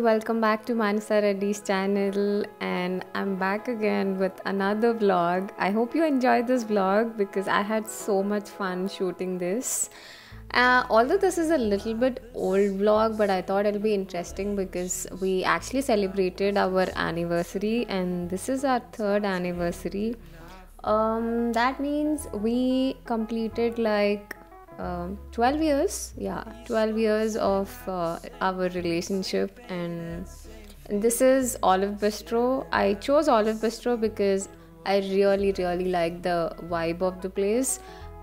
welcome back to Manasa Reddy's channel, and I'm back again with another vlog. I hope you enjoyed this vlog because I had so much fun shooting this. Uh, although this is a little bit old vlog, but I thought it'll be interesting because we actually celebrated our anniversary, and this is our third anniversary. Um, that means we completed like um, 12 years yeah 12 years of uh, our relationship. And this is olive bistro. I chose olive bistro because i really really like the vibe of the place.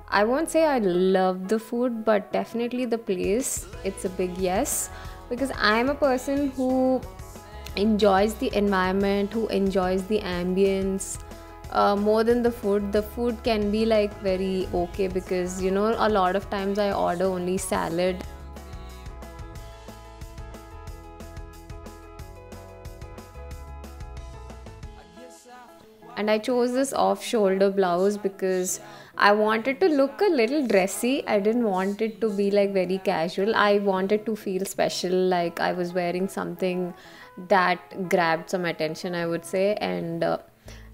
I won't say i love the food but definitely the place it's a big yes. Because i'm a person who enjoys the environment who enjoys the ambience uh, more than the food the food can be like very okay because you know a lot of times i order only salad. And i chose this off shoulder blouse because i wanted to look a little dressy. I didn't want it to be like very casual. I wanted to feel special like i was wearing something that grabbed some attention i would say. And uh,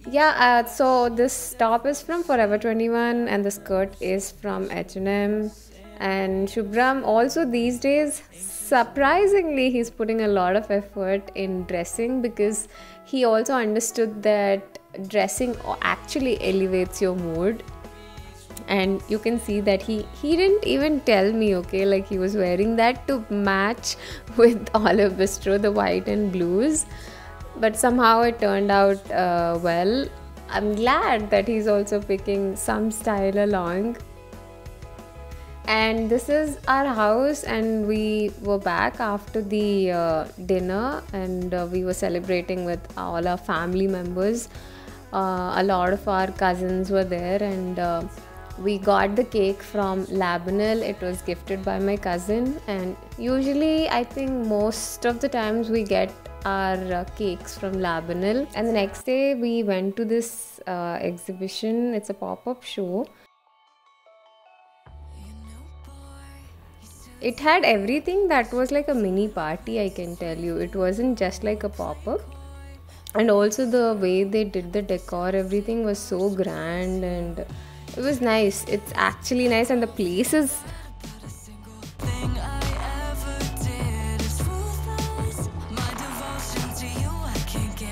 yeah uh, so this top is from forever 21 and the skirt is from h&m and shubram also these days surprisingly he's putting a lot of effort in dressing because he also understood that dressing actually elevates your mood. And you can see that he he didn't even tell me okay like he was wearing that to match with olive bistro the white and blues but somehow it turned out uh, well. I'm glad that he's also picking some style along. And this is our house, and we were back after the uh, dinner, and uh, we were celebrating with all our family members. Uh, a lot of our cousins were there, and uh, we got the cake from Labonel. It was gifted by my cousin, and usually, I think most of the times we get our uh, cakes from Labonel. And the next day, we went to this uh, exhibition. It's a pop up show. It had everything that was like a mini party, I can tell you. It wasn't just like a pop up. And also, the way they did the decor, everything was so grand and it was nice. It's actually nice, and the place is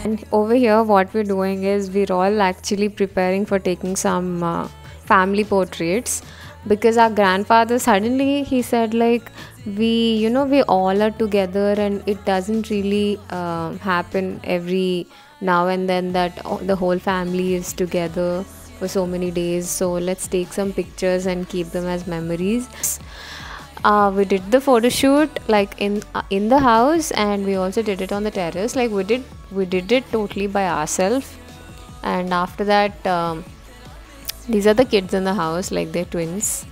And over here, what we're doing is we're all actually preparing for taking some uh, family portraits. Because our grandfather suddenly he said like we you know we all are together and it doesn't really uh, happen every now and then that the whole family is together for so many days. So let's take some pictures and keep them as memories uh, we did the photo shoot like in uh, in the house and we also did it on the terrace. Like we did we did it totally by ourselves. And after that um, these are the kids in the house like they're twins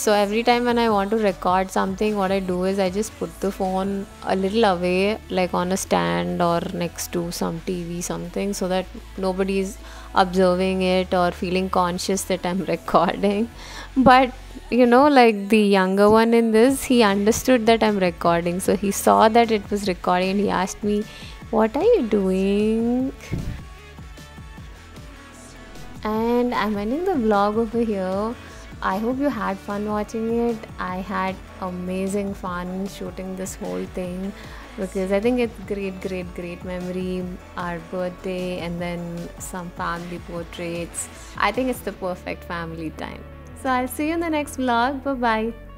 so every time when i want to record something what i do is i just put the phone a little away like on a stand or next to some tv something so that nobody's observing it or feeling conscious that i'm recording. But you know like the younger one in this he understood that i'm recording. So he saw that it was recording and he asked me what are you doing? And i'm ending the vlog over here i hope you had fun watching it i had amazing fun shooting this whole thing because i think it's great great great memory our birthday and then some family portraits i think it's the perfect family time so I'll see you in the next vlog. Bye bye.